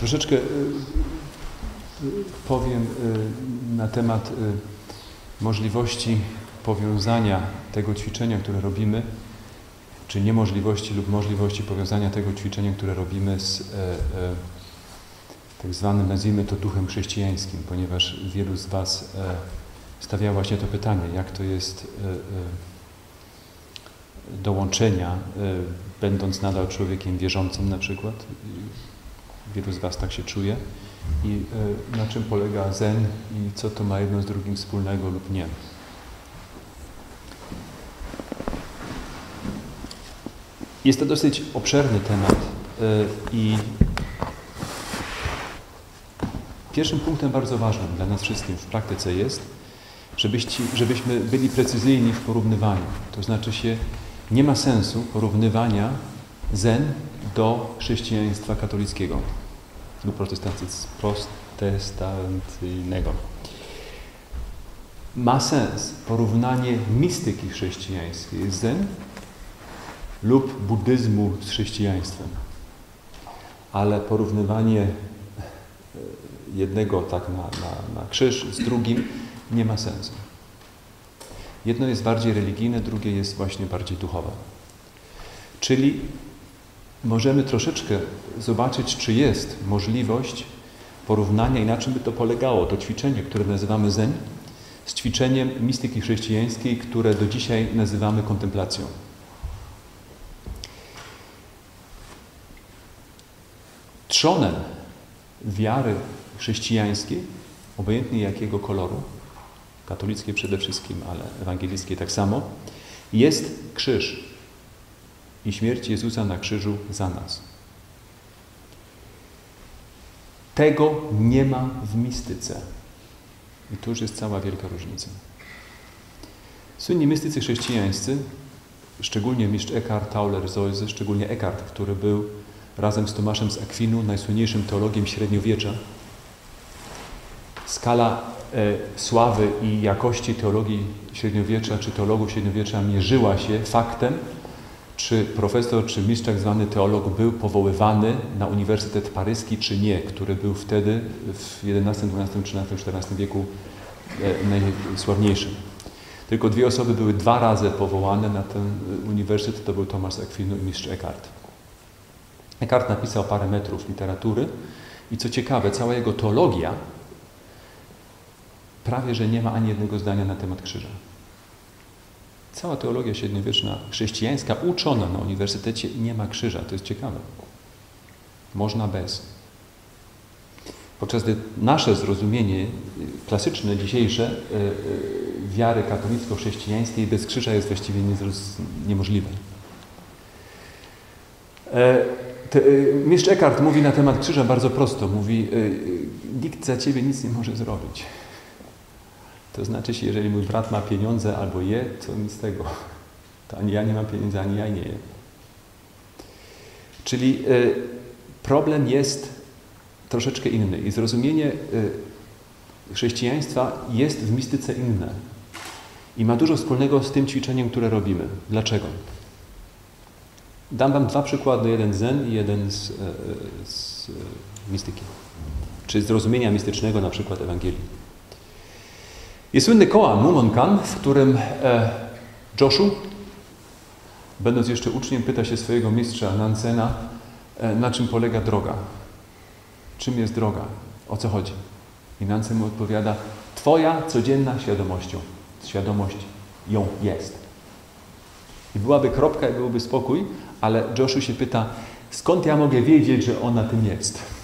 Troszeczkę y, y, powiem y, na temat możliwości powiązania tego ćwiczenia, które robimy, czy niemożliwości lub możliwości powiązania tego ćwiczenia, które robimy z e, e, tak zwanym, nazwijmy to duchem chrześcijańskim, ponieważ wielu z Was e, stawiało właśnie to pytanie, jak to jest dołączenia, będąc nadal człowiekiem wierzącym na przykład. Wielu z Was tak się czuje. I na czym polega zen i co to ma jedno z drugim wspólnego lub nie. Jest to dosyć obszerny temat i Pierwszym punktem bardzo ważnym dla nas wszystkich w praktyce jest, żebyśmy byli precyzyjni w porównywaniu. To znaczy się, nie ma sensu porównywania zen do chrześcijaństwa katolickiego lub protestancyjnego. Ma sens porównanie mistyki chrześcijańskiej zen lub buddyzmu z chrześcijaństwem. Ale porównywanie jednego tak na, na, na krzyż z drugim nie ma sensu. Jedno jest bardziej religijne, drugie jest właśnie bardziej duchowe. Czyli możemy troszeczkę zobaczyć, czy jest możliwość porównania i na czym by to polegało, to ćwiczenie, które nazywamy zen, z ćwiczeniem mistyki chrześcijańskiej, które do dzisiaj nazywamy kontemplacją. Trzonem wiary chrześcijańskiej, obojętnie jakiego koloru, katolickiej przede wszystkim, ale ewangelickiej tak samo, jest krzyż i śmierć Jezusa na krzyżu za nas. Tego nie ma w mistyce. I tu już jest cała wielka różnica. Słynni mistycy chrześcijańscy, szczególnie mistrz Eckhart, Tauler, Zoyze, szczególnie Eckhart, który był razem z Tomaszem z Akwinu najsłynniejszym teologiem średniowiecza, skala e, sławy i jakości teologii średniowiecza czy teologów średniowiecza mierzyła się faktem, czy profesor, czy mistrz tak zwany teolog był powoływany na Uniwersytet Paryski, czy nie, który był wtedy w XI, XII, XIII, XIV wieku e, najsławniejszym. Tylko dwie osoby były dwa razy powołane na ten uniwersytet, to był Thomas Aquino i mistrz Eckhart. Eckhart napisał parę metrów literatury i co ciekawe, cała jego teologia prawie że nie ma ani jednego zdania na temat krzyża. Cała teologia średniowieczna, chrześcijańska, uczona na uniwersytecie nie ma krzyża. To jest ciekawe. Można bez. Podczas gdy nasze zrozumienie klasyczne, dzisiejsze e, e, wiary katolicko-chrześcijańskiej bez krzyża jest właściwie niemożliwe. E, mistrz Eckhart mówi na temat krzyża bardzo prosto. Mówi, nikt za ciebie nic nie może zrobić. To znaczy się, jeżeli mój brat ma pieniądze albo je, to mi z tego. To ani ja nie mam pieniędzy, ani ja nie je. Czyli y, problem jest troszeczkę inny i zrozumienie y, chrześcijaństwa jest w mistyce inne. I ma dużo wspólnego z tym ćwiczeniem, które robimy. Dlaczego? Dam Wam dwa przykłady, jeden zen i jeden z, y, z mistyki. Czy zrozumienia mistycznego, na przykład Ewangelii. Jest słynny kołan Mumonkan, w którym e, Joshu, będąc jeszcze uczniem, pyta się swojego mistrza Nansena, e, na czym polega droga. Czym jest droga? O co chodzi? I Nansen mu odpowiada, Twoja codzienna świadomością. Świadomość ją jest. I byłaby kropka i byłby spokój, ale Joshu się pyta, skąd ja mogę wiedzieć, że ona tym jest?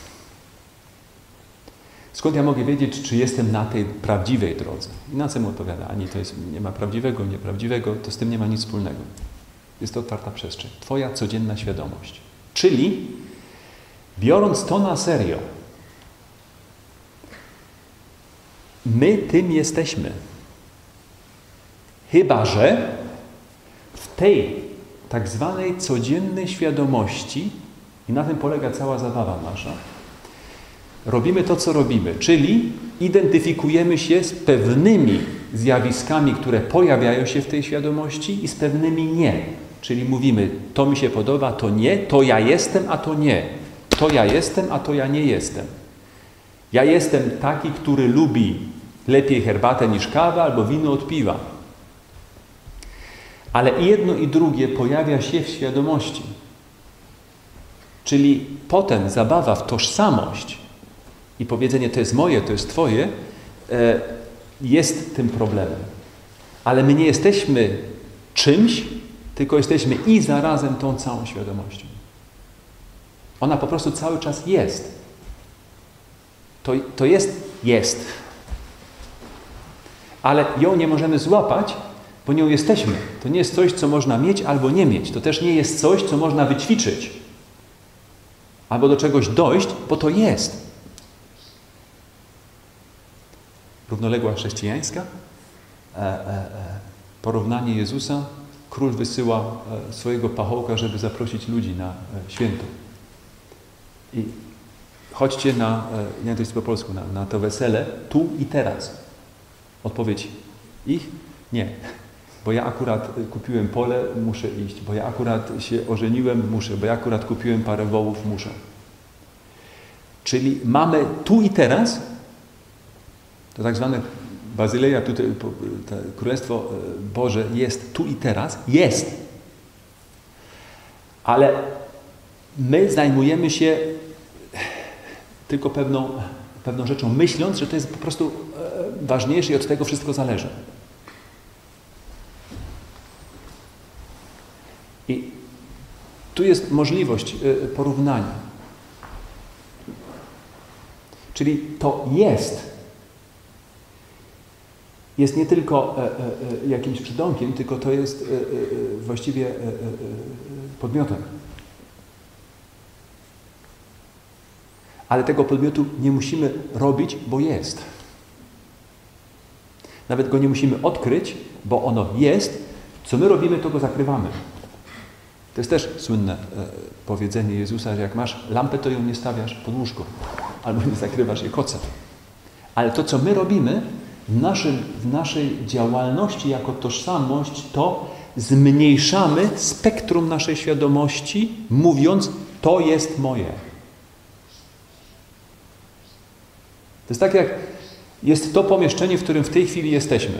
Skąd ja mogę wiedzieć, czy jestem na tej prawdziwej drodze? I na co mu odpowiada, ani to jest, nie ma prawdziwego, nieprawdziwego, to z tym nie ma nic wspólnego. Jest to otwarta przestrzeń. Twoja codzienna świadomość. Czyli, biorąc to na serio, my tym jesteśmy. Chyba, że w tej tak zwanej codziennej świadomości, i na tym polega cała zabawa nasza, robimy to, co robimy, czyli identyfikujemy się z pewnymi zjawiskami, które pojawiają się w tej świadomości i z pewnymi nie. Czyli mówimy, to mi się podoba, to nie, to ja jestem, a to nie. To ja jestem, a to ja nie jestem. Ja jestem taki, który lubi lepiej herbatę niż kawę albo wino od piwa. Ale i jedno i drugie pojawia się w świadomości. Czyli potem zabawa w tożsamość i powiedzenie to jest moje, to jest twoje, e, jest tym problemem. Ale my nie jesteśmy czymś, tylko jesteśmy i zarazem tą całą świadomością. Ona po prostu cały czas jest. To, to jest, jest. Ale ją nie możemy złapać, bo nią jesteśmy. To nie jest coś, co można mieć albo nie mieć. To też nie jest coś, co można wyćwiczyć. Albo do czegoś dojść, bo to jest. Równoległa chrześcijańska, e, e, e, porównanie Jezusa, król wysyła swojego pachołka, żeby zaprosić ludzi na święto. I chodźcie na, nie to jest po polsku, na, na to wesele, tu i teraz. Odpowiedź ich? Nie. Bo ja akurat kupiłem pole, muszę iść. Bo ja akurat się ożeniłem, muszę. Bo ja akurat kupiłem parę wołów, muszę. Czyli mamy tu i teraz, to tak zwane Bazyleja, tutaj, Królestwo Boże jest tu i teraz, jest. Ale my zajmujemy się tylko pewną, pewną rzeczą, myśląc, że to jest po prostu ważniejsze i od tego wszystko zależy. I tu jest możliwość porównania. Czyli to jest. Jest nie tylko jakimś przydomkiem, tylko to jest właściwie podmiotem. Ale tego podmiotu nie musimy robić, bo jest. Nawet go nie musimy odkryć, bo ono jest. Co my robimy, to go zakrywamy. To jest też słynne e, powiedzenie Jezusa, że jak masz lampę, to ją nie stawiasz pod łóżko, albo nie zakrywasz jej kocem. Ale to, co my robimy w, naszym, w naszej działalności jako tożsamość, to zmniejszamy spektrum naszej świadomości, mówiąc, to jest moje. To jest tak, jak jest to pomieszczenie, w którym w tej chwili jesteśmy.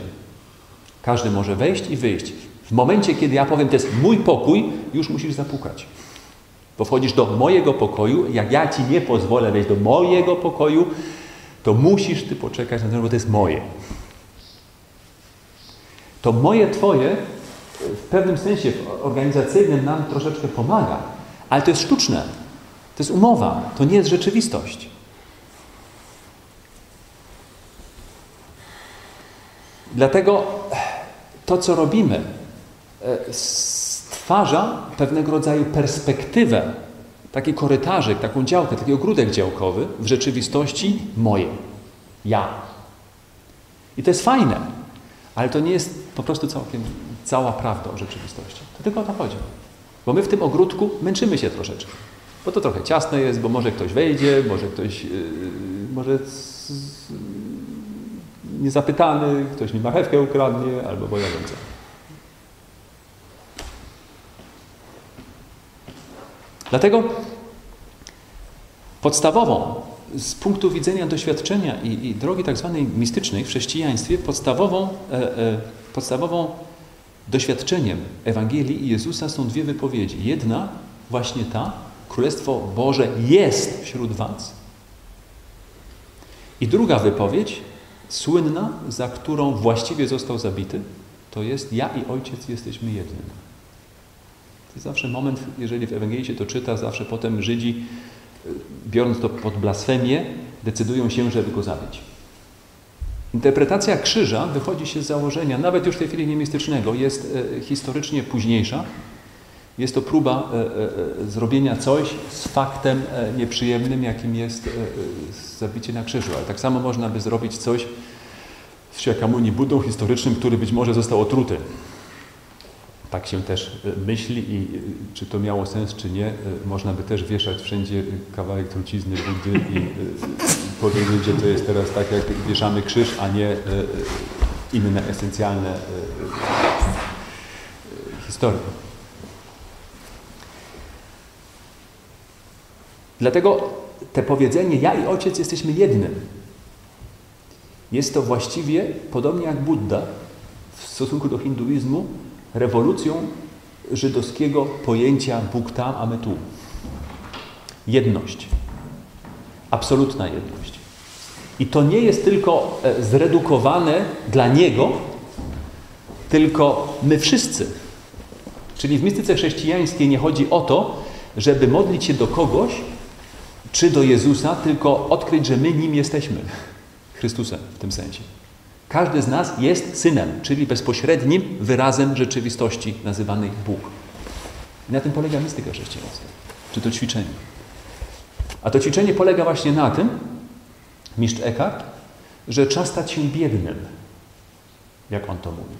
Każdy może wejść i wyjść. W momencie, kiedy ja powiem, to jest mój pokój, już musisz zapukać. Bo wchodzisz do mojego pokoju, jak ja ci nie pozwolę wejść do mojego pokoju, to musisz ty poczekać na to, bo to jest moje. To moje, twoje w pewnym sensie organizacyjnym nam troszeczkę pomaga, ale to jest sztuczne. To jest umowa, to nie jest rzeczywistość. Dlatego to, co robimy, e, stwarza pewnego rodzaju perspektywę, taki korytarzek, taką działkę, taki ogródek działkowy w rzeczywistości moje, ja. I to jest fajne, ale to nie jest po prostu całkiem cała prawda o rzeczywistości. To tylko o to chodzi. Bo my w tym ogródku męczymy się troszeczkę. Bo to trochę ciasne jest, bo może ktoś wejdzie, może ktoś, yy, może niezapytany, ktoś mi marchewkę ukradnie, albo bo ja wiem co. Dlatego podstawową z punktu widzenia doświadczenia i, i drogi tak zwanej mistycznej w chrześcijaństwie, podstawową, e, e, podstawową doświadczeniem Ewangelii i Jezusa są dwie wypowiedzi. Jedna, właśnie ta, Królestwo Boże jest wśród was. I druga wypowiedź, słynna, za którą właściwie został zabity, to jest ja i Ojciec jesteśmy jednym. Jest zawsze moment, jeżeli w Ewangelii się to czyta, zawsze potem Żydzi, e, biorąc to pod blasfemię, decydują się, żeby go zabić. Interpretacja krzyża wychodzi się z założenia, nawet już w tej chwili niemistycznego, jest e, historycznie późniejsza. Jest to próba e, zrobienia coś z faktem nieprzyjemnym, jakim jest zabicie na krzyżu. Ale tak samo można by zrobić coś w Siakamuni budą historycznym, który być może został otruty. Tak się też myśli i czy to miało sens, czy nie, można by też wieszać wszędzie kawałek trucizny Buddy i powiedzieć, że to jest teraz tak, jak wieszamy krzyż, a nie inne esencjalne historie. Dlatego te powiedzenie ja i ojciec jesteśmy jednym. Jest to właściwie, podobnie jak Buddha w stosunku do hinduizmu, rewolucją żydowskiego pojęcia Bóg tam, a my tu. Jedność. Absolutna jedność. I to nie jest tylko e, zredukowane dla Niego, tylko my wszyscy. Czyli w mistyce chrześcijańskiej nie chodzi o to, żeby modlić się do kogoś, czy do Jezusa, tylko odkryć, że my Nim jesteśmy. Chrystusem w tym sensie. Każdy z nas jest synem, czyli bezpośrednim wyrazem rzeczywistości nazywanej Bóg. I na tym polega mistyka chrześcijańska, czy to ćwiczenie. A to ćwiczenie polega właśnie na tym, mistrz Eckhart, że trzeba stać się biednym, jak on to mówi.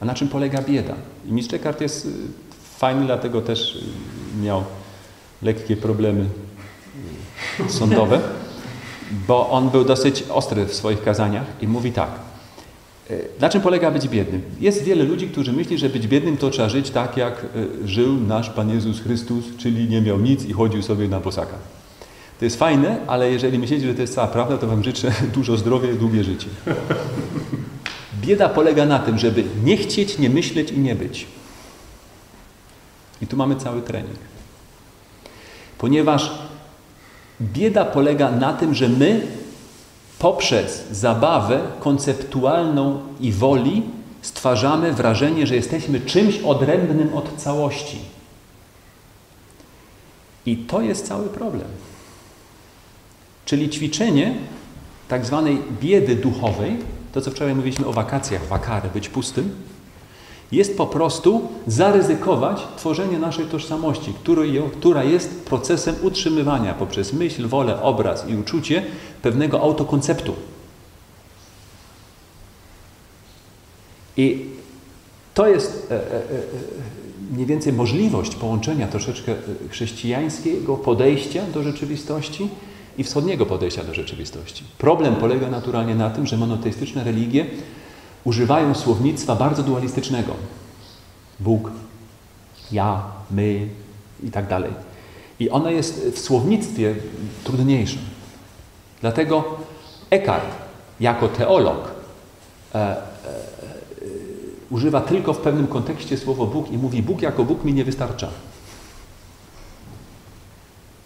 A na czym polega bieda? I mistrz Eckhart jest y, fajny, dlatego też y, miał lekkie problemy y, sądowe, bo on był dosyć ostry w swoich kazaniach i mówi tak. Na czym polega być biednym? Jest wiele ludzi, którzy myśli, że być biednym to trzeba żyć tak, jak żył nasz Pan Jezus Chrystus, czyli nie miał nic i chodził sobie na posakach. To jest fajne, ale jeżeli myślicie, że to jest cała prawda, to Wam życzę dużo zdrowia i długie życie. Bieda polega na tym, żeby nie chcieć, nie myśleć i nie być. I tu mamy cały trening. Ponieważ bieda polega na tym, że my poprzez zabawę konceptualną i woli stwarzamy wrażenie, że jesteśmy czymś odrębnym od całości. I to jest cały problem. Czyli ćwiczenie tak zwanej biedy duchowej, to co wczoraj mówiliśmy o wakacjach, wakary, być pustym, jest po prostu zaryzykować tworzenie naszej tożsamości, która jest procesem utrzymywania poprzez myśl, wolę, obraz i uczucie pewnego autokonceptu. I to jest e, e, e, mniej więcej możliwość połączenia troszeczkę chrześcijańskiego podejścia do rzeczywistości i wschodniego podejścia do rzeczywistości. Problem polega naturalnie na tym, że monoteistyczne religie używają słownictwa bardzo dualistycznego. Bóg, ja, my i tak dalej. I ono jest w słownictwie trudniejsze. Dlatego Eckhart jako teolog e, e, używa tylko w pewnym kontekście słowo Bóg i mówi Bóg jako Bóg mi nie wystarcza.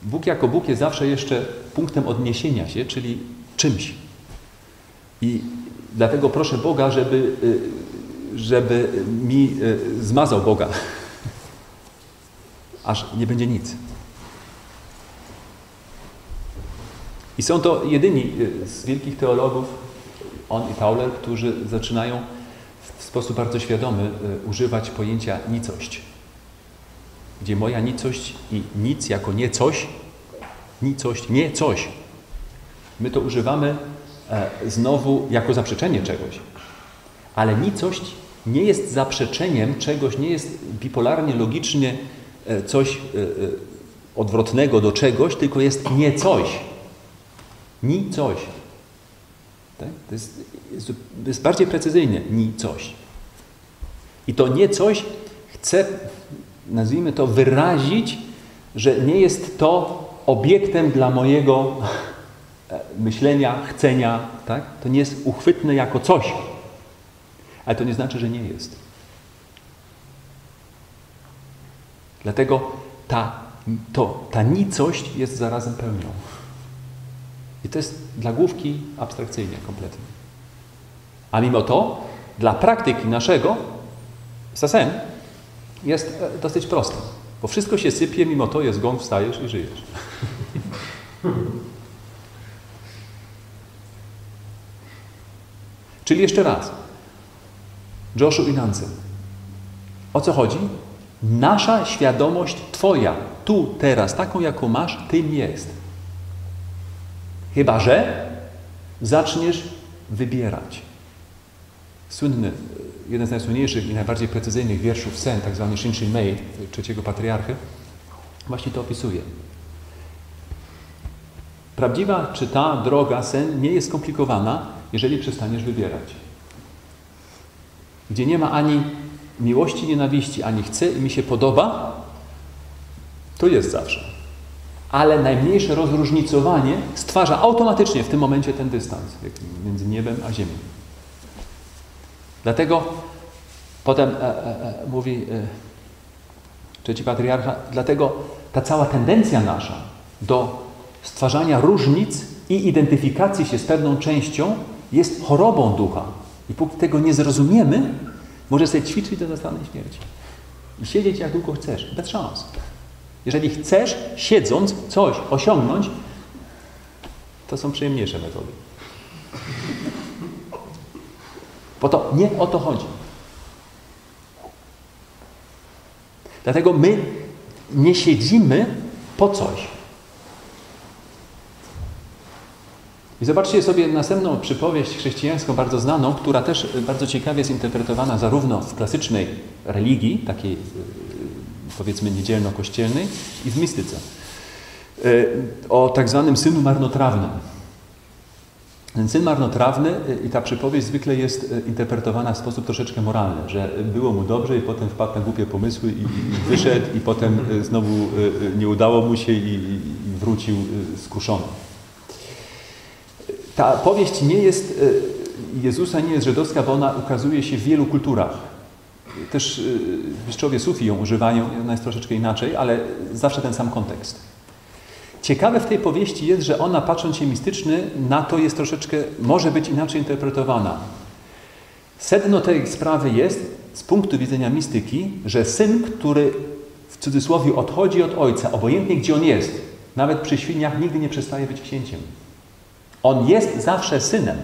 Bóg jako Bóg jest zawsze jeszcze punktem odniesienia się, czyli czymś. I dlatego proszę Boga, żeby, y, żeby mi y, zmazał Boga, aż nie będzie nic. I są to jedyni y, z wielkich teologów, on i Tauler, którzy zaczynają w sposób bardzo świadomy używać pojęcia nicość gdzie moja nicość i nic jako nie coś, nicość, nie coś. My to używamy znowu jako zaprzeczenie czegoś. Ale nicość nie jest zaprzeczeniem czegoś, nie jest bipolarnie, logicznie e, coś e, odwrotnego do czegoś, tylko jest nie coś. Ni coś. Tak? To, jest, to jest bardziej precyzyjnie ni coś. I to nie coś chce nazwijmy to, wyrazić, że nie jest to obiektem dla mojego e, myślenia, chcenia, tak? To nie jest uchwytne jako coś. Ale to nie znaczy, że nie jest. Dlatego ta, to, ta nicość jest zarazem pełnią. I to jest dla główki abstrakcyjnie kompletnie. A mimo to, dla praktyki naszego, sasem, jest e, dosyć proste. Bo wszystko się sypie, mimo to jest gąb, wstajesz i żyjesz. Czyli jeszcze raz. Joshu i Nancy. O co chodzi? Nasza świadomość Twoja, tu, teraz, taką jaką masz, tym jest. Chyba, że zaczniesz wybierać. Słynny jeden z najsłynniejszych i najbardziej precyzyjnych wierszów Sen, tak zwany Shin Mei, trzeciego patriarchy, właśnie to opisuje. Prawdziwa czy ta droga sen nie jest skomplikowana, jeżeli przestaniesz wybierać. Gdzie nie ma ani miłości, nienawiści, ani chcę i mi się podoba, to jest zawsze. ale najmniejsze rozróżnicowanie stwarza automatycznie w tym momencie ten dystans między niebem a ziemią. Dlatego potem e, e, e, mówi e, trzeci patriarcha, dlatego ta cała tendencja nasza do stwarzania różnic i identyfikacji się z pewną częścią jest chorobą ducha. I póki tego nie zrozumiemy, może sobie ćwiczyć do następnej śmierci. I siedzieć jak długo chcesz, bez szans. Jeżeli chcesz, siedząc, coś osiągnąć, to są przyjemniejsze metody. Bo to nie o to chodzi. Dlatego my nie siedzimy po coś. I zobaczcie sobie następną przypowieść chrześcijańską, bardzo znaną, która też bardzo ciekawie jest interpretowana zarówno w klasycznej religii, takiej y, powiedzmy niedzielno-kościelnej, i w mistyce. Y, o tak zwanym synu marnotrawnym. Ten syn marnotrawny y, i ta przypowieść zwykle jest interpretowana w sposób troszeczkę moralny, że było mu dobrze i potem wpadł na głupie pomysły i, i wyszedł i potem znowu nie udało mu się i, i wrócił skuszony. Ta powieść nie jest e, Jezusa, nie jest żydowska, bo ona ukazuje się w wielu kulturach. Też e, mistrzowie Sufi ją używają, ona jest troszeczkę inaczej, ale zawsze ten sam kontekst. Ciekawe w tej powieści jest, że ona, patrząc się mistyczny, na to jest troszeczkę, może być inaczej interpretowana. Sedno tej sprawy jest, z punktu widzenia mistyki, że syn, który w cudzysłowie odchodzi od ojca, obojętnie gdzie on jest, nawet przy świniach, nigdy nie przestaje być księciem. On jest zawsze synem.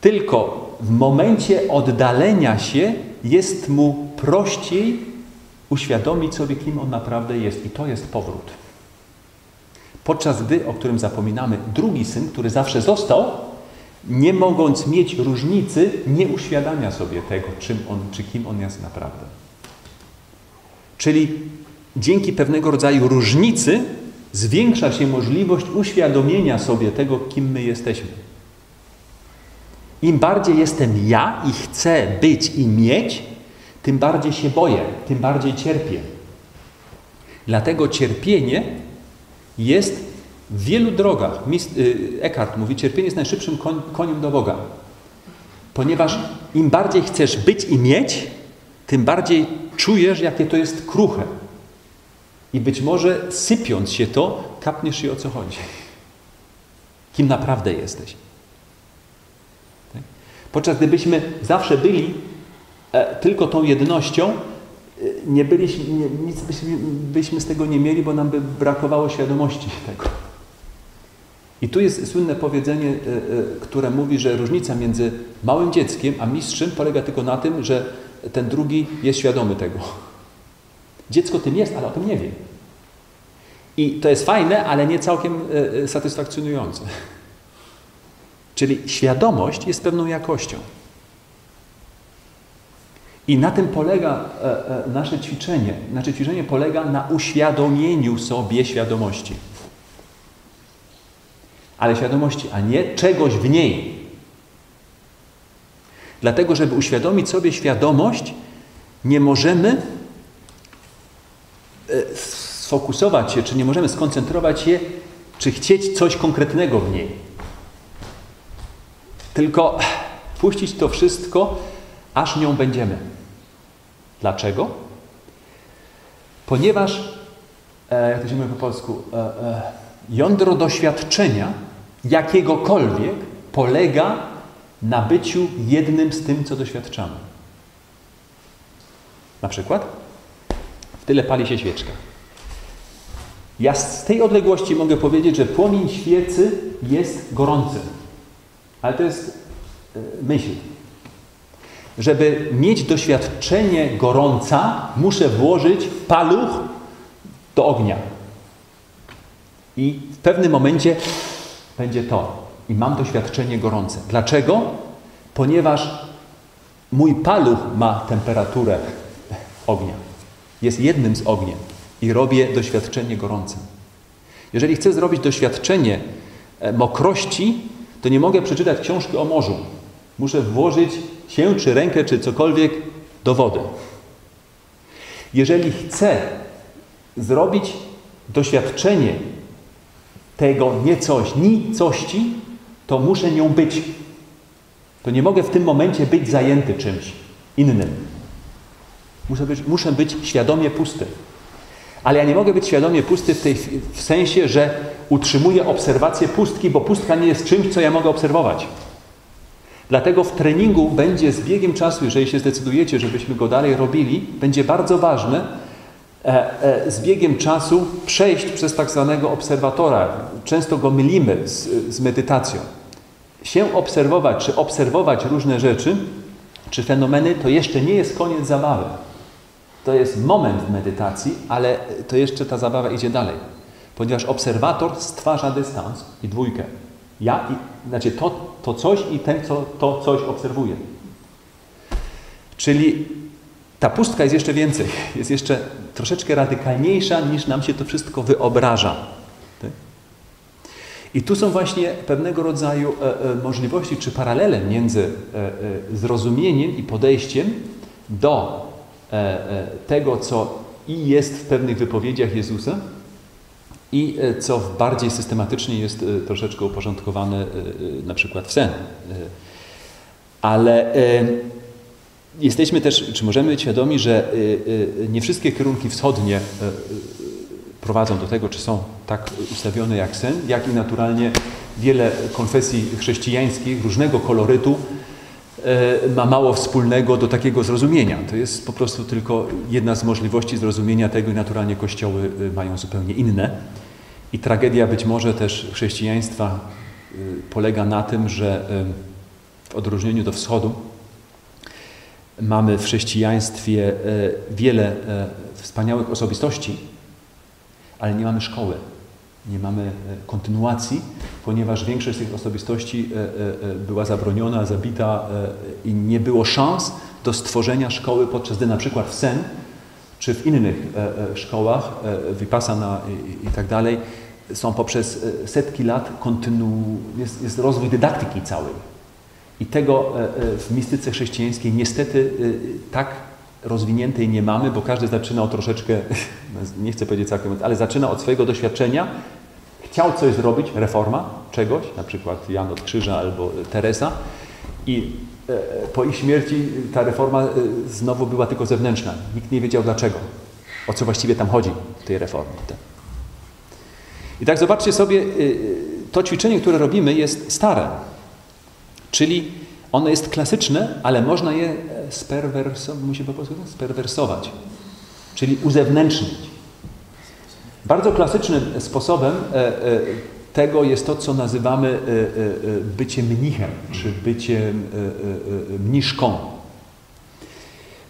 Tylko w momencie oddalenia się jest mu prościej uświadomić sobie, kim on naprawdę jest. I to jest powrót. Podczas gdy, o którym zapominamy, drugi syn, który zawsze został, nie mogąc mieć różnicy, nie uświadamia sobie tego, czym on, czy kim on jest naprawdę. Czyli dzięki pewnego rodzaju różnicy zwiększa się możliwość uświadomienia sobie tego, kim my jesteśmy. Im bardziej jestem ja i chcę być i mieć, tym bardziej się boję, tym bardziej cierpię. Dlatego cierpienie jest w wielu drogach. Y, Eckhart mówi, cierpienie jest najszybszym koniem do Boga. Ponieważ im bardziej chcesz być i mieć, tym bardziej czujesz, jakie to jest kruche. I być może sypiąc się to, kapniesz się o co chodzi. Kim naprawdę jesteś. Tak? Podczas gdybyśmy zawsze byli e, tylko tą jednością, e, nie byliśmy, nie, nic byśmy, byśmy z tego nie mieli, bo nam by brakowało świadomości tego. I tu jest słynne powiedzenie, e, e, które mówi, że różnica między małym dzieckiem a mistrzem polega tylko na tym, że ten drugi jest świadomy tego. Dziecko tym jest, ale o tym nie wie. I to jest fajne, ale nie całkiem e, e, satysfakcjonujące. Czyli świadomość jest pewną jakością. I na tym polega e, nasze ćwiczenie. Nasze ćwiczenie polega na uświadomieniu sobie świadomości. Ale świadomości, a nie czegoś w niej. Dlatego, żeby uświadomić sobie świadomość, nie możemy sfokusować się, czy nie możemy skoncentrować się, czy chcieć coś konkretnego w niej. Tylko puścić to wszystko, aż nią będziemy. Dlaczego? Ponieważ, e, jak to się mówi po polsku, e, e, jądro doświadczenia jakiegokolwiek polega na byciu jednym z tym, co doświadczamy. Na przykład tyle pali się świeczka. Ja z tej odległości mogę powiedzieć, że płomień świecy jest gorący. Ale to jest e, myśl. Żeby mieć doświadczenie gorąca, muszę włożyć paluch do ognia. I w pewnym momencie będzie to. I mam doświadczenie gorące. Dlaczego? Ponieważ mój paluch ma temperaturę ognia. Jest jednym z ogniem i robię doświadczenie gorącym. Jeżeli chcę zrobić doświadczenie e, mokrości, to nie mogę przeczytać książki o morzu. Muszę włożyć się, czy rękę, czy cokolwiek do wody. Jeżeli chcę zrobić doświadczenie tego nie coś, ni cości, to muszę nią być. To nie mogę w tym momencie być zajęty czymś innym. Muszę być, muszę być świadomie pusty. Ale ja nie mogę być świadomie pusty w, tej, w sensie, że utrzymuję obserwację pustki, bo pustka nie jest czymś, co ja mogę obserwować. Dlatego w treningu będzie z biegiem czasu, jeżeli się zdecydujecie, żebyśmy go dalej robili, będzie bardzo ważne e, e, z biegiem czasu przejść przez tak zwanego obserwatora. Często go mylimy z, z medytacją. Się obserwować, czy obserwować różne rzeczy, czy fenomeny, to jeszcze nie jest koniec zabawy. To jest moment medytacji, ale to jeszcze ta zabawa idzie dalej. Ponieważ obserwator stwarza dystans i dwójkę. Ja i, znaczy to, to coś i ten, co to coś obserwuje. Czyli ta pustka jest jeszcze więcej, jest jeszcze troszeczkę radykalniejsza niż nam się to wszystko wyobraża. Tak? I tu są właśnie pewnego rodzaju e, e, możliwości czy paralele między e, zrozumieniem i podejściem do tego, co i jest w pewnych wypowiedziach Jezusa, i e, co bardziej systematycznie jest e, troszeczkę uporządkowane e, na przykład w sen. Ale jesteśmy też, czy możemy być świadomi, że nie wszystkie kierunki wschodnie prowadzą do tego, czy są tak ustawione jak sen, jak i naturalnie wiele konfesji chrześcijańskich różnego kolorytu ma mało wspólnego do takiego zrozumienia. To jest po prostu tylko jedna z możliwości zrozumienia tego i naturalnie kościoły mają zupełnie inne. I tragedia być może też chrześcijaństwa y, polega na tym, że w odróżnieniu do wschodu mamy w chrześcijaństwie wiele wspaniałych osobistości, ale nie mamy szkoły, nie mamy kontynuacji, ponieważ większość z tych osobistości była zabroniona, zabita i nie było szans do stworzenia szkoły, podczas gdy na przykład w sen czy w innych e, e, szkołach, e, Vipassana i, i tak dalej, są poprzez setki lat kontynu, jest, jest rozwój dydaktyki całej. I tego w mistyce chrześcijańskiej niestety tak rozwiniętej nie mamy, bo każdy zaczyna od troszeczkę, nie chcę powiedzieć całkiem, ale zaczyna od swojego doświadczenia, chciał coś zrobić, reforma czegoś, na przykład Jan od Krzyża albo Teresa i E, po ich śmierci ta reforma e, znowu była tylko zewnętrzna. Nikt nie wiedział dlaczego. O co właściwie tam chodzi w tej reformie. I tak zobaczcie sobie, e, to ćwiczenie, które robimy jest stare. Czyli ono jest klasyczne, ale można je sperwersować, czyli uzewnętrznić. Bardzo klasycznym sposobem tego jest to, co nazywamy e, e, e, byciem mnichem, czy byciem mniszką.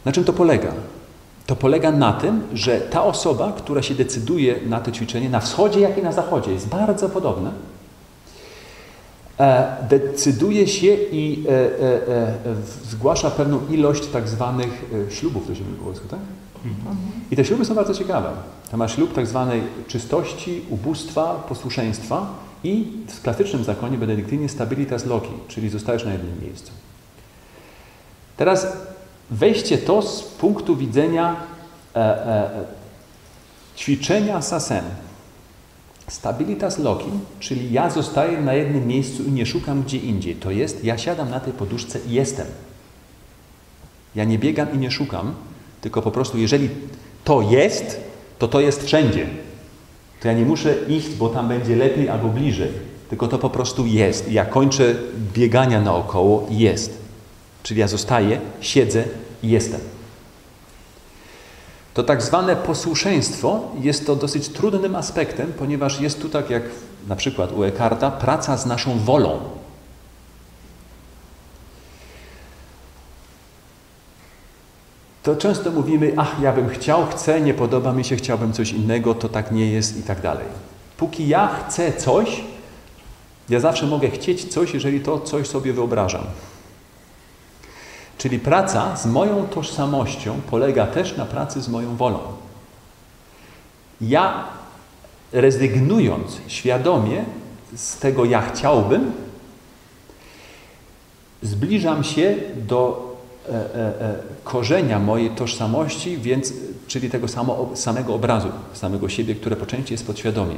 Na czym to polega? To polega na tym, że ta osoba, która się decyduje na to ćwiczenie, na wschodzie, jak i na zachodzie, jest bardzo podobna, decyduje się i zgłasza pewną ilość tak zwanych ślubów, to się mówi po polsku, tak? Mhm. I te śluby są bardzo ciekawe. To ma ślub tak zwanej czystości, ubóstwa, posłuszeństwa i w klasycznym zakonie benedyktynie stabilitas loci, czyli zostajesz na jednym miejscu. Teraz weźcie to z punktu widzenia e, e, ćwiczenia sasen. Stabilitas loci, czyli ja zostaję na jednym miejscu i nie szukam gdzie indziej. To jest, ja siadam na tej poduszce i jestem. Ja nie biegam i nie szukam, tylko po prostu jeżeli to jest, to to jest wszędzie. To ja nie muszę iść, bo tam będzie lepiej albo bliżej. Tylko to po prostu jest. Ja kończę biegania naokoło i jest. Czyli ja zostaję, siedzę i jestem. To tak zwane posłuszeństwo jest to dosyć trudnym aspektem, ponieważ jest tu tak jak na przykład u Eckharta praca z naszą wolą. to często mówimy, ach, ja bym chciał, chcę, nie podoba mi się, chciałbym coś innego, to tak nie jest i tak dalej. Póki ja chcę coś, ja zawsze mogę chcieć coś, jeżeli to coś sobie wyobrażam. Czyli praca z moją tożsamością polega też na pracy z moją wolą. Ja rezygnując świadomie z tego ja chciałbym, zbliżam się do E, e, e, korzenia mojej tożsamości, więc czyli tego samo, samego obrazu, samego siebie, które po części jest podświadomie.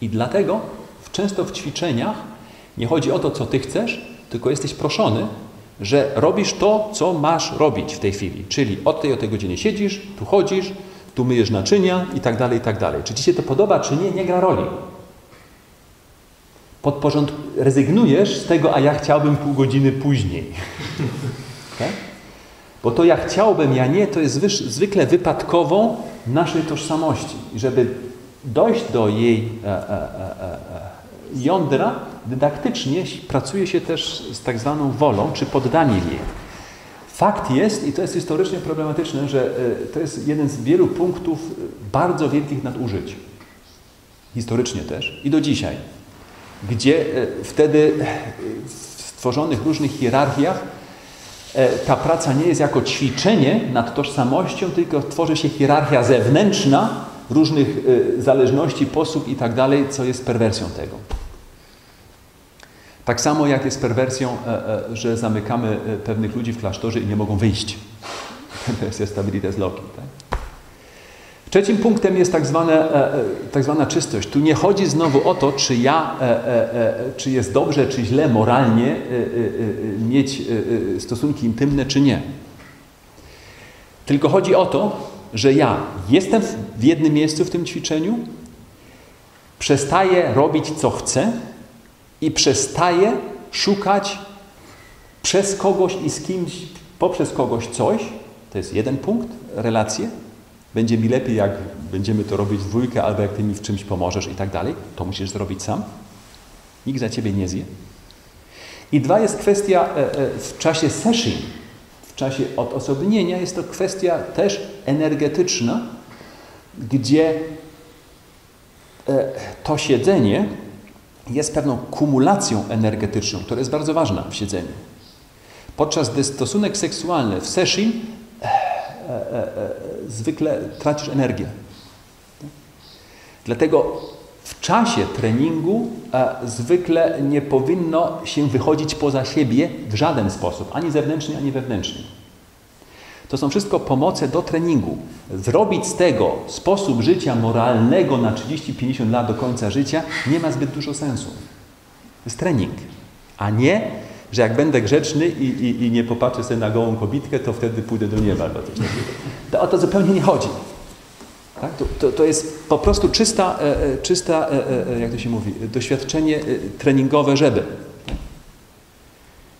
I dlatego często w ćwiczeniach nie chodzi o to, co ty chcesz, tylko jesteś proszony, że robisz to, co masz robić w tej chwili. Czyli od tej o tej godzinie siedzisz, tu chodzisz, tu myjesz naczynia i tak dalej, i tak dalej. Czy ci się to podoba, czy nie, nie gra roli. Podporząd... Rezygnujesz z tego, a ja chciałbym pół godziny później. Bo to ja chciałbym, ja nie, to jest zwykle wypadkową naszej tożsamości. I żeby dojść do jej e, e, e, e jądra, dydaktycznie pracuje się też z tak zwaną wolą, czy poddaniem jej. Fakt jest, i to jest historycznie problematyczne, że e, to jest jeden z wielu punktów bardzo wielkich nadużyć. Historycznie też i do dzisiaj. Gdzie wtedy w stworzonych różnych hierarchiach E, ta praca nie jest jako ćwiczenie nad tożsamością, tylko tworzy się hierarchia zewnętrzna różnych e, zależności, posług i tak dalej, co jest perwersją tego. Tak samo jak jest perwersją, e, że zamykamy pewnych ludzi w klasztorze i nie mogą wyjść. Perwersja stabilitas loci. Tak? Trzecim punktem jest tak, zwane, e, e, tak zwana czystość. Tu nie chodzi znowu o to, czy ja, e, czy jest dobrze, czy źle moralnie mieć stosunki intymne, czy nie. Tylko chodzi o to, że ja jestem w jednym miejscu w tym ćwiczeniu, przestaję robić co chcę i przestaję szukać przez kogoś i z kimś, poprzez kogoś coś. To jest jeden punkt, relacje. Będzie mi lepiej, jak będziemy to robić w dwójkę, albo jak ty mi w czymś pomożesz i tak dalej. To musisz zrobić sam. Nikt za ciebie nie zje. I dwa jest kwestia e, e, w czasie session, w czasie odosobnienia, jest to kwestia też energetyczna, gdzie e, to siedzenie jest pewną kumulacją energetyczną, która jest bardzo ważna w siedzeniu. Podczas gdy stosunek seksualny w session E, e, e, zwykle tracisz energię. Dlatego w czasie treningu zwykle nie powinno się wychodzić poza siebie w żaden sposób, ani zewnętrznie, ani wewnętrznie. To są wszystko pomoce do treningu. Zrobić z tego sposób życia moralnego na 30-50 lat do końca życia nie ma zbyt dużo sensu. To jest trening, a nie że jak będę grzeczny i, i, i nie popatrzę sobie na gołą kobitkę, to wtedy pójdę do nieba. To o to zupełnie nie chodzi. Tak? To, to, to, jest po prostu czysta, e, e czysta e, jak to się mówi, doświadczenie treningowe żeby.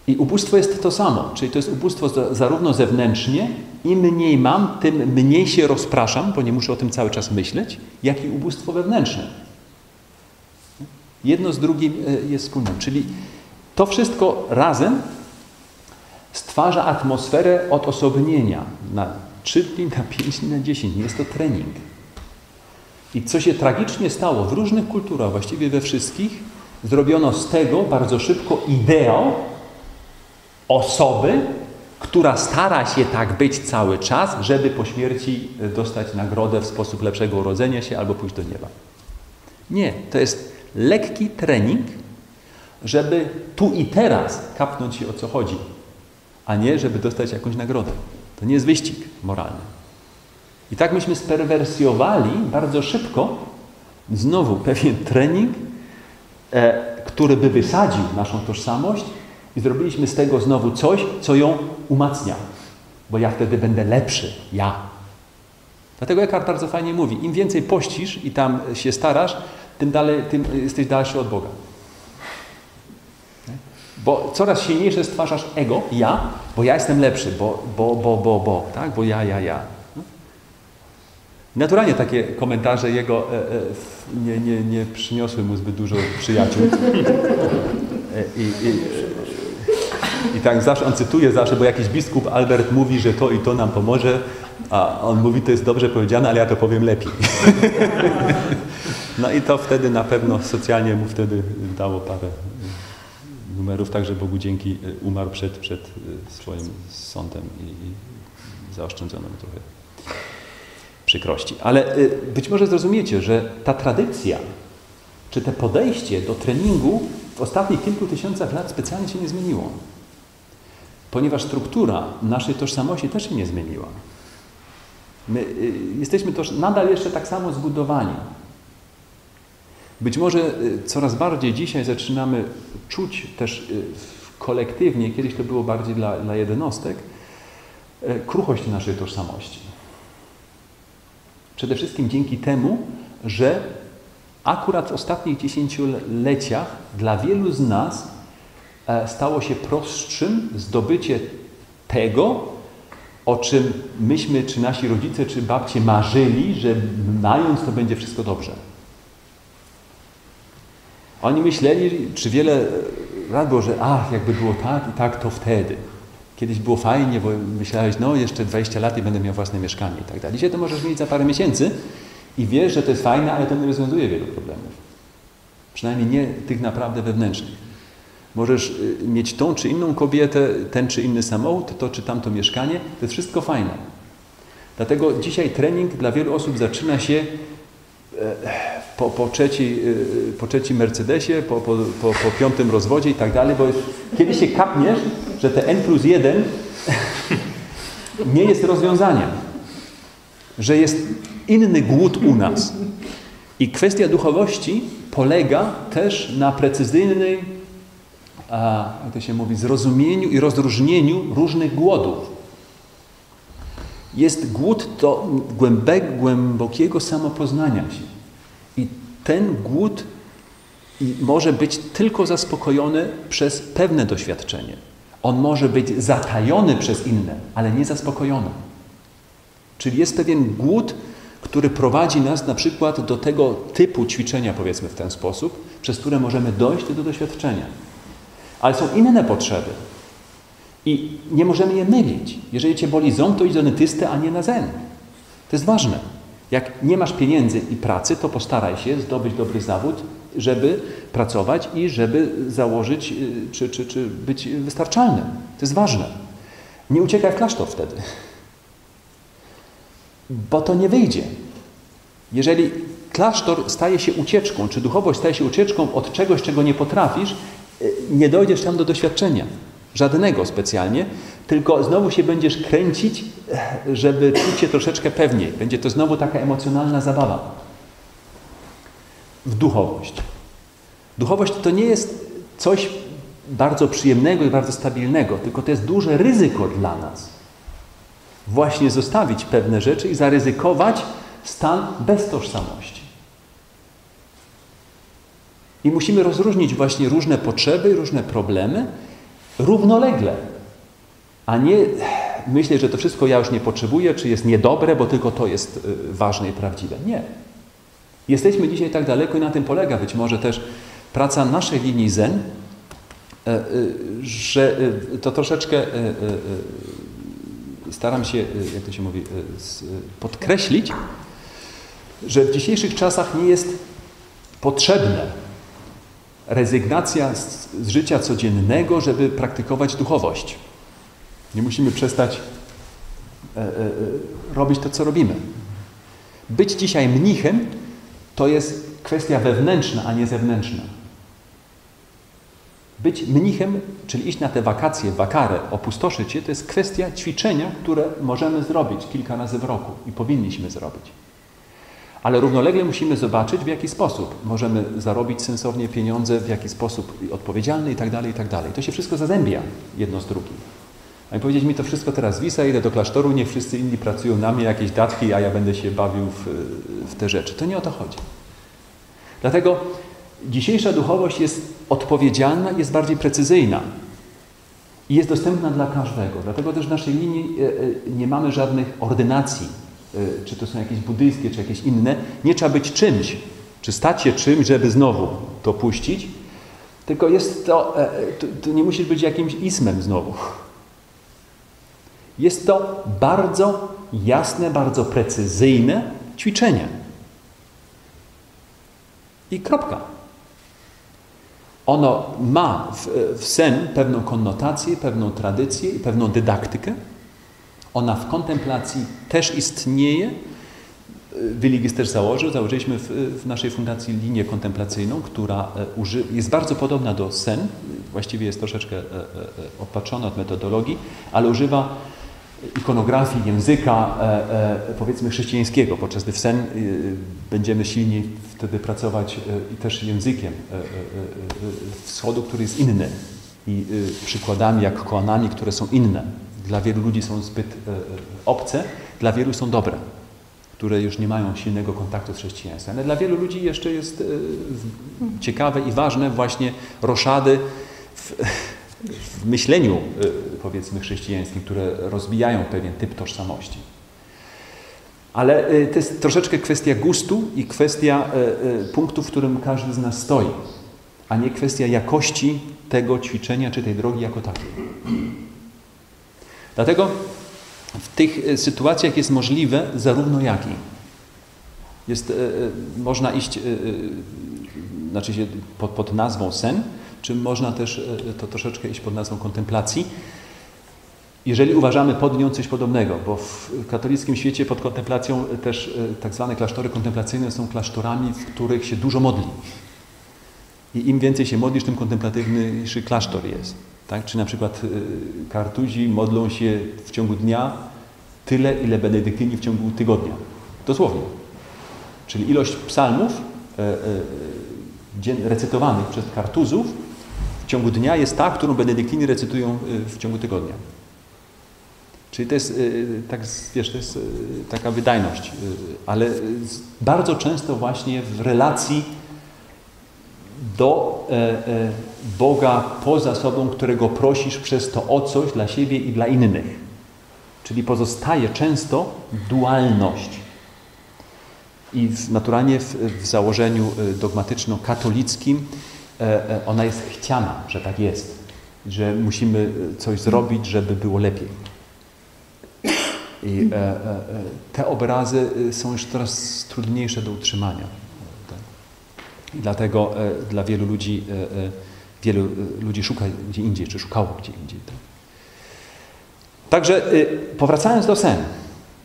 I ubóstwo jest to samo, czyli to jest ubóstwo zarówno zewnętrznie, im mniej mam, tym mniej się rozpraszam, bo nie muszę o tym cały czas myśleć, jak i ubóstwo wewnętrzne. Jedno z drugim jest wspólne, czyli to wszystko razem stwarza atmosferę odosobnienia na 3 dni, na 5 dni, na 10 dni. Jest to trening. I co się tragicznie stało w różnych kulturach, właściwie we wszystkich, zrobiono z tego bardzo szybko ideał osoby, która stara się tak być cały czas, żeby po śmierci dostać nagrodę w sposób lepszego urodzenia się albo pójść do nieba. Nie, to jest lekki trening, żeby tu i teraz kapnąć się o co chodzi, a nie żeby dostać jakąś nagrodę. To nie jest wyścig moralny. I tak myśmy sperwersjowali bardzo szybko znowu pewien trening, e, który by wysadził naszą tożsamość i zrobiliśmy z tego znowu coś, co ją umacnia. Bo ja wtedy będę lepszy. Ja. Dlatego Eckhart bardzo fajnie mówi, im więcej pościsz i tam się starasz, tym, dalej, tym jesteś dalszy od Boga. Bo coraz silniejsze stwarzasz ego, ja, bo ja jestem lepszy, bo, bo, bo, bo, bo, tak? Bo ja, ja, ja. Naturalnie takie komentarze jego e, e, nie, nie, nie przyniosły mu zbyt dużo przyjaciół. E, I, i, I tak zawsze on cytuje zawsze, bo jakiś biskup Albert mówi, że to i to nam pomoże, a on mówi, to jest dobrze powiedziane, ale ja to powiem lepiej. no i to wtedy na pewno socjalnie mu wtedy dało parę numerów, także Bogu dzięki umarł przed, przed swoim sądem i, i zaoszczędzono mu trochę przykrości. Ale y, być może zrozumiecie, że ta tradycja, czy te podejście do treningu w ostatnich kilku tysiącach lat specjalnie się nie zmieniło. Ponieważ struktura naszej tożsamości też się nie zmieniła. My y, jesteśmy też nadal jeszcze tak samo zbudowani. Być może y, coraz bardziej dzisiaj zaczynamy czuć też kolektywnie, kiedyś to było bardziej dla, dla jednostek, kruchość naszej tożsamości. Przede wszystkim dzięki temu, że akurat w ostatnich dziesięcioleciach dla wielu z nas e, stało się prostszym zdobycie tego, o czym myśmy, czy nasi rodzice, czy babcie marzyli, że mając to będzie wszystko dobrze. Oni myśleli, czy wiele lat było, że ach, jakby było tak i tak, to wtedy. Kiedyś było fajnie, bo myślałeś, no jeszcze 20 lat i będę miał własne mieszkanie i tak dalej. Dzisiaj to możesz mieć za parę miesięcy i wiesz, że to jest fajne, ale to nie rozwiązuje wielu problemów. Przynajmniej nie tych naprawdę wewnętrznych. Możesz y, mieć tą czy inną kobietę, ten czy inny samochód, to czy tamto mieszkanie, to jest wszystko fajne. Dlatego dzisiaj trening dla wielu osób zaczyna się po, po, trzeci, y, po trzecim Mercedesie, po, po, po, po piątym rozwodzie i tak dalej, bo kiedy się kapniesz, że te N plus 1 nie jest rozwiązaniem, że jest inny głód u nas. I kwestia duchowości polega też na precyzyjnej, a, jak to się mówi, zrozumieniu i rozróżnieniu różnych głodów. Jest głód do głębek, głębokiego samopoznania się. I ten głód może być tylko zaspokojony przez pewne doświadczenie. On może być zatajony przez inne, ale nie zaspokojony. Czyli jest pewien głód, który prowadzi nas na przykład do tego typu ćwiczenia, powiedzmy w ten sposób, przez które możemy dojść do doświadczenia. Ale są inne potrzeby. I nie możemy je mylić. Jeżeli cię boli ząb, to idź do dentysty, a nie na zen. To jest ważne. Jak nie masz pieniędzy i pracy, to postaraj się zdobyć dobry zawód, żeby pracować i żeby założyć, y, czy, czy, czy być wystarczalnym. To jest ważne. Nie uciekaj w klasztor wtedy. Bo to nie wyjdzie. Jeżeli klasztor staje się ucieczką, czy duchowość staje się ucieczką od czegoś, czego nie potrafisz, y, nie dojdziesz tam do doświadczenia. Żadnego specjalnie, tylko znowu się będziesz kręcić, żeby czuć się troszeczkę pewniej. Będzie to znowu taka emocjonalna zabawa w duchowość. Duchowość to nie jest coś bardzo przyjemnego i bardzo stabilnego, tylko to jest duże ryzyko dla nas. Właśnie zostawić pewne rzeczy i zaryzykować stan bez tożsamości. I musimy rozróżnić właśnie różne potrzeby różne problemy równolegle, a nie myśleć, że to wszystko ja już nie potrzebuję, czy jest niedobre, bo tylko to jest y, ważne i prawdziwe. Nie. Jesteśmy dzisiaj tak daleko i na tym polega być może też praca naszej linii Zen, e, e, że e, to troszeczkę staram się, jak to się mówi, podkreślić, że w dzisiejszych czasach nie jest potrzebne rezygnacja z, z życia codziennego, żeby praktykować duchowość. Nie musimy przestać robić to, co robimy. Być dzisiaj mnichem to jest kwestia wewnętrzna, a nie zewnętrzna. Być mnichem, czyli iść na te wakacje, wakarę, opustoszyć się, to jest kwestia ćwiczenia, które możemy zrobić kilka razy w roku i powinniśmy zrobić. Ale równolegle musimy zobaczyć, w jaki sposób możemy zarobić sensownie pieniądze, w jaki sposób odpowiedzialny i tak dalej, i tak. To się wszystko zazębia jedno z drugim. A powiedzieć mi to wszystko teraz wisa, idę do klasztoru, niech wszyscy inni pracują na mnie, jakieś datki, a ja będę się bawił w, w te rzeczy. To nie o to chodzi. Dlatego dzisiejsza duchowość jest odpowiedzialna, jest bardziej precyzyjna i jest dostępna dla każdego. Dlatego też w naszej linii e, e, nie mamy żadnych ordynacji, czy to są jakieś buddyjskie, czy jakieś inne. Nie trzeba być czymś, czy stać się czymś, żeby znowu to puścić, tylko jest to, to, to nie musisz być jakimś ismem znowu. Jest to bardzo jasne, bardzo precyzyjne ćwiczenie. I kropka. Ono ma w, w sen pewną konotację, pewną tradycję i pewną dydaktykę. Ona w kontemplacji też istnieje. Willigis też założył, założyliśmy w, w, naszej fundacji linię kontemplacyjną, która e, jest bardzo podobna do sen, właściwie jest troszeczkę e, e, opatrzona od metodologii, ale używa ikonografii języka, powiedzmy, chrześcijańskiego, podczas gdy w sen będziemy silniej wtedy pracować i też językiem wschodu, który jest inny i przykładami jak koanami, które są inne. Dla wielu ludzi są zbyt obce, dla wielu są dobre które już nie mają silnego kontaktu z chrześcijaństwem. Ale dla wielu ludzi jeszcze jest e, ciekawe i ważne właśnie roszady w, w myśleniu, e, powiedzmy, chrześcijańskim, które rozbijają pewien typ tożsamości. Ale e, to jest troszeczkę kwestia gustu i kwestia punktu, w którym każdy z nas stoi, a nie kwestia jakości tego ćwiczenia czy tej drogi jako takiej. Dlatego w tych e, sytuacjach jest możliwe zarówno jak i. Jest, e, e, można iść znaczy się pod, pod nazwą sen, czy można też to troszeczkę iść pod nazwą kontemplacji. Jeżeli uważamy pod nią coś podobnego, bo w katolickim świecie pod kontemplacją też tak zwane klasztory kontemplacyjne są klasztorami, w których się dużo modli. I im więcej się modlisz, tym kontemplatywniejszy klasztor jest. Tak? Czy na przykład kartuzi modlą się w ciągu dnia tyle, ile benedyktyni w ciągu tygodnia. Dosłownie. Czyli ilość psalmów e, e, recytowanych przez kartuzów w ciągu dnia jest ta, którą benedyktyni recytują e, w ciągu tygodnia. Czyli to jest, tak, wiesz, to jest taka wydajność, ale bardzo często właśnie w relacji do Boga poza sobą, którego prosisz przez to o coś dla siebie i dla innych. Czyli pozostaje często dualność. I naturalnie w, w założeniu e, dogmatyczno-katolickim e, e, ona jest chciana, że tak jest. Że musimy coś zrobić, żeby było lepiej. I e, e, te obrazy są już coraz trudniejsze do utrzymania. Dlatego e, dla wielu ludzi, wielu ludzi szuka gdzie indziej, czy szukało gdzie indziej. Tak? Także y, powracając do sen,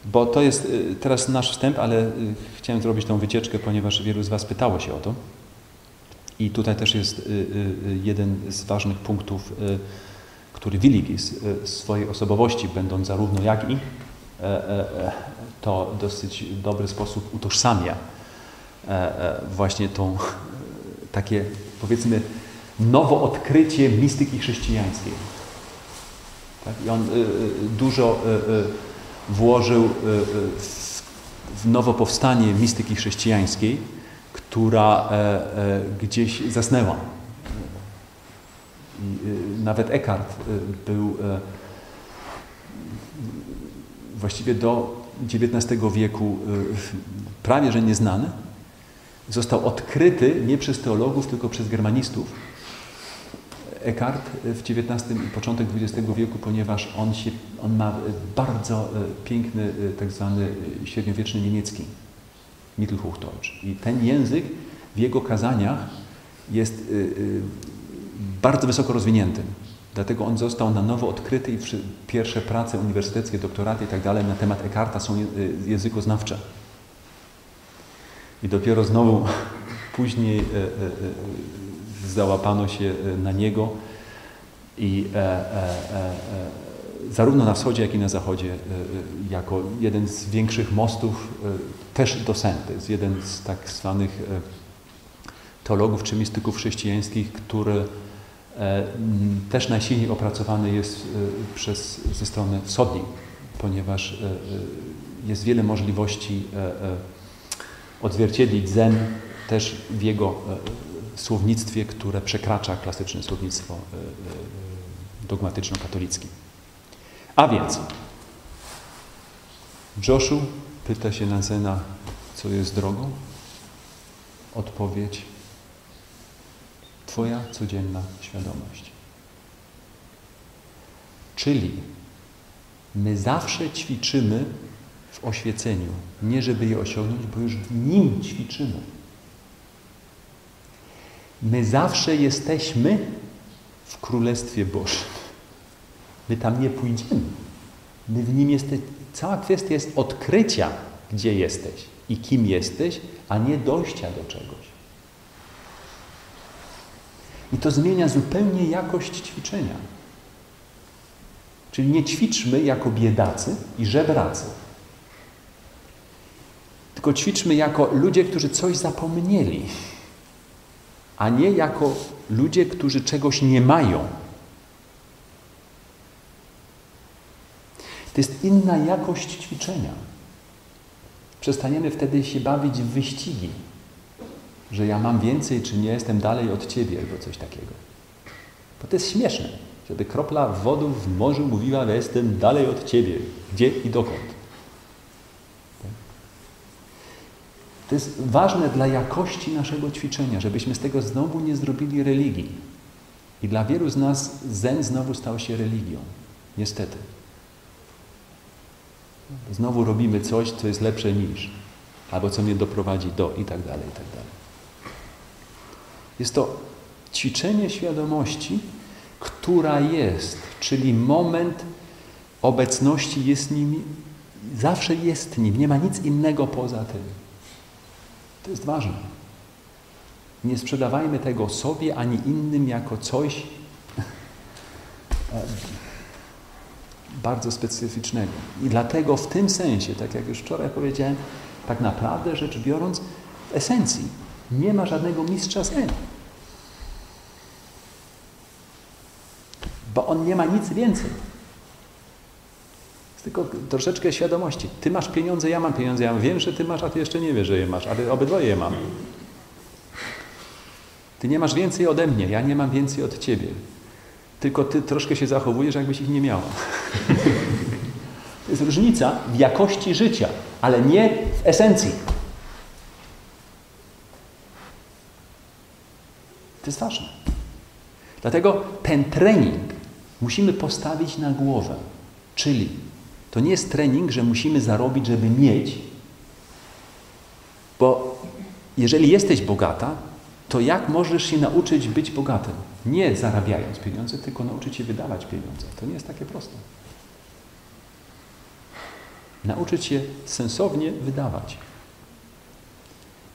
bo to jest y, teraz nasz wstęp, ale y, chciałem zrobić tą wycieczkę, ponieważ wielu z Was pytało się o to. I tutaj też jest jeden z ważnych punktów, który Wiligis swojej osobowości, będąc zarówno jak i, e, e, e, to dosyć dobry sposób utożsamia właśnie tą takie powiedzmy nowo odkrycie mistyki chrześcijańskiej. Tak? I on y, dużo włożył w nowo powstanie mistyki chrześcijańskiej, która e, e, gdzieś zasnęła. I nawet Eckhart był e, właściwie do XIX wieku prawie że nieznany. Został odkryty nie przez teologów, tylko przez germanistów Eckhart w XIX i początek XX wieku, ponieważ on, się, on ma bardzo e, piękny, e, tak zwany e, średniowieczny niemiecki, Mittelhochdeutsch. I ten język w jego kazaniach jest bardzo wysoko rozwinięty. Dlatego on został na nowo odkryty i pierwsze prace uniwersyteckie, doktoraty i tak na temat Eckharta są językoznawcze. I dopiero znowu później załapano się e, na niego i e, e, zarówno na wschodzie, jak i na zachodzie jako jeden z większych mostów też do sen. To jest jeden z tak zwanych teologów czy mistyków chrześcijańskich, który też najsilniej opracowany jest przez, ze strony wschodniej, ponieważ jest wiele możliwości odzwierciedlić zen też w jego słownictwie, które przekracza klasyczne słownictwo e, e, dogmatyczno-katolickie. A więc Joshu pyta się Nansena, co jest drogą? Odpowiedź Twoja codzienna świadomość. Czyli my zawsze ćwiczymy w oświeceniu, nie żeby je osiągnąć, bo już w nim ćwiczymy. My zawsze jesteśmy w Królestwie Bożym. My tam nie pójdziemy. My w nim jesteśmy. Cała kwestia jest odkrycia, gdzie jesteś i kim jesteś, a nie dojścia do czegoś. I to zmienia zupełnie jakość ćwiczenia. Czyli nie ćwiczmy jako biedacy i żebracy. Tylko ćwiczmy jako ludzie, którzy coś zapomnieli, a nie jako ludzie, którzy czegoś nie mają. To jest inna jakość ćwiczenia. Przestaniemy wtedy się bawić w wyścigi, że ja mam więcej, czy nie jestem dalej od Ciebie, albo coś takiego. Bo to jest śmieszne, żeby kropla wody w morzu mówiła, że jestem dalej od Ciebie. Gdzie i dokąd. To jest ważne dla jakości naszego ćwiczenia, żebyśmy z tego znowu nie zrobili religii. I dla wielu z nas zen znowu stał się religią. Niestety. Znowu robimy coś, co jest lepsze niż, albo co mnie doprowadzi do i tak dalej, i tak dalej. Jest to ćwiczenie świadomości, która jest, czyli moment obecności jest nim, zawsze jest nim, nie ma nic innego poza tym. To jest ważne. Nie sprzedawajmy tego sobie ani innym jako coś bardzo specyficznego. I dlatego w tym sensie, tak jak już wczoraj powiedziałem, tak naprawdę rzecz biorąc, w esencji nie ma żadnego mistrza zen. Bo on nie ma nic więcej. Tylko troszeczkę świadomości. Ty masz pieniądze, ja mam pieniądze. Ja wiem, że ty masz, a ty jeszcze nie wiesz, że je masz, ale obydwoje je mamy. Ty nie masz więcej ode mnie, ja nie mam więcej od ciebie. Tylko ty troszkę się zachowujesz, jakbyś ich nie miała. To jest różnica w jakości życia, ale nie w esencji. To jest ważne. Dlatego ten trening musimy postawić na głowę. Czyli to nie jest trening, że musimy zarobić, żeby mieć, bo jeżeli jesteś bogata, to jak możesz się nauczyć być bogatym? Nie zarabiając pieniądze, tylko nauczyć się wydawać pieniądze. To nie jest takie proste. Nauczyć się sensownie wydawać.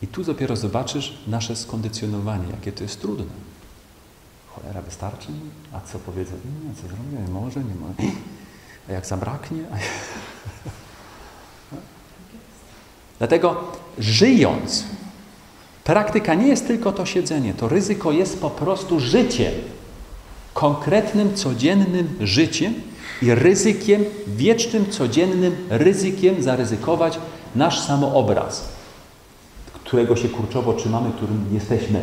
I tu dopiero zobaczysz nasze skondycjonowanie, jakie to jest trudne. Cholera, wystarczy? A co powiedzą? Nie, co zrobię? Może, nie może. A jak zabraknie? Dlatego żyjąc Praktyka nie jest tylko to siedzenie, to ryzyko jest po prostu życiem. Konkretnym, codziennym życiem i ryzykiem, wiecznym, codziennym ryzykiem zaryzykować nasz samoobraz, którego się kurczowo trzymamy, którym jesteśmy.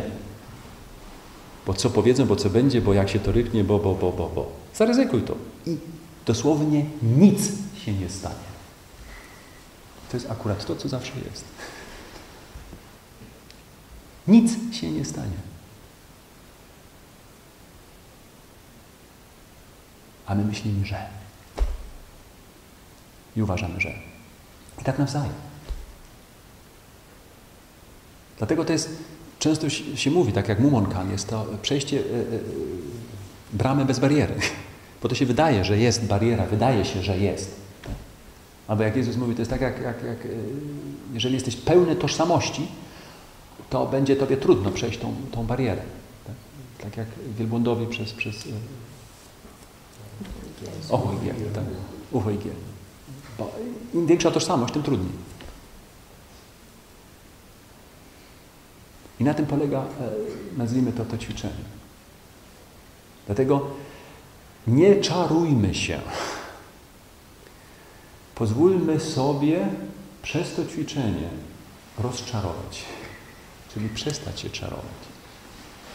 Bo co powiedzą, bo co będzie, bo jak się to ryknie, bo, bo, bo, bo, bo. Zaryzykuj to. I dosłownie nic się nie stanie. To jest akurat to, co zawsze jest. Nic się nie stanie. A my myślimy, że. I uważamy, że. I tak nawzajem. Dlatego to jest, często się mówi, tak jak Mumonkan, jest to przejście y, y, bramy bez bariery. Bo to się wydaje, że jest bariera, wydaje się, że jest. Albo jak Jezus mówi, to jest tak jak, jak, jak jeżeli jesteś pełny tożsamości, to będzie Tobie trudno przejść tą, tą barierę. Tak, tak jak wielbłądowi przez, przez ucho i giel. Tak? Ucho i giel. Bo im większa tożsamość, tym trudniej. I na tym polega, e, nazwijmy to, to ćwiczenie. Dlatego nie czarujmy się. Pozwólmy sobie przez to ćwiczenie rozczarować czyli przestać się czarować.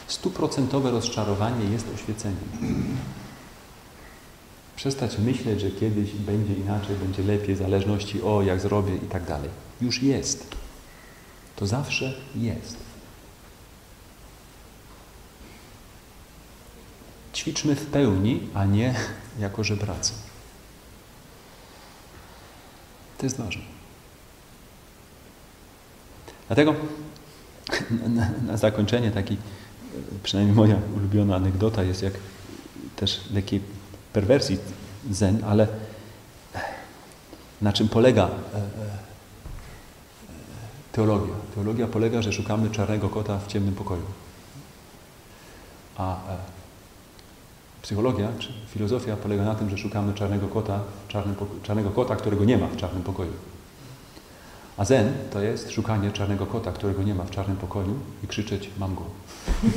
Stuprocentowe rozczarowanie jest oświeceniem. Przestać myśleć, że kiedyś będzie inaczej, będzie lepiej, w zależności o jak zrobię i tak dalej. Już jest. To zawsze jest. Ćwiczmy w pełni, a nie jako żebracy. To jest ważne. Dlatego na, na zakończenie taki, przynajmniej moja ulubiona anegdota jest jak też lekkiej perwersji zen, ale na czym polega e, e, teologia? Teologia polega, że szukamy czarnego kota w ciemnym pokoju. A, e, Psychologia czy filozofia polega na tym, że szukamy czarnego kota, czarnym, czarnego kota, którego nie ma w czarnym pokoju. A zen to jest szukanie czarnego kota, którego nie ma w czarnym pokoju i krzyczeć mam go.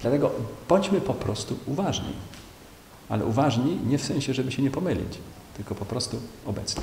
Dlatego bądźmy po prostu uważni. Ale uważni nie w sensie, żeby się nie pomylić, tylko po prostu obecni.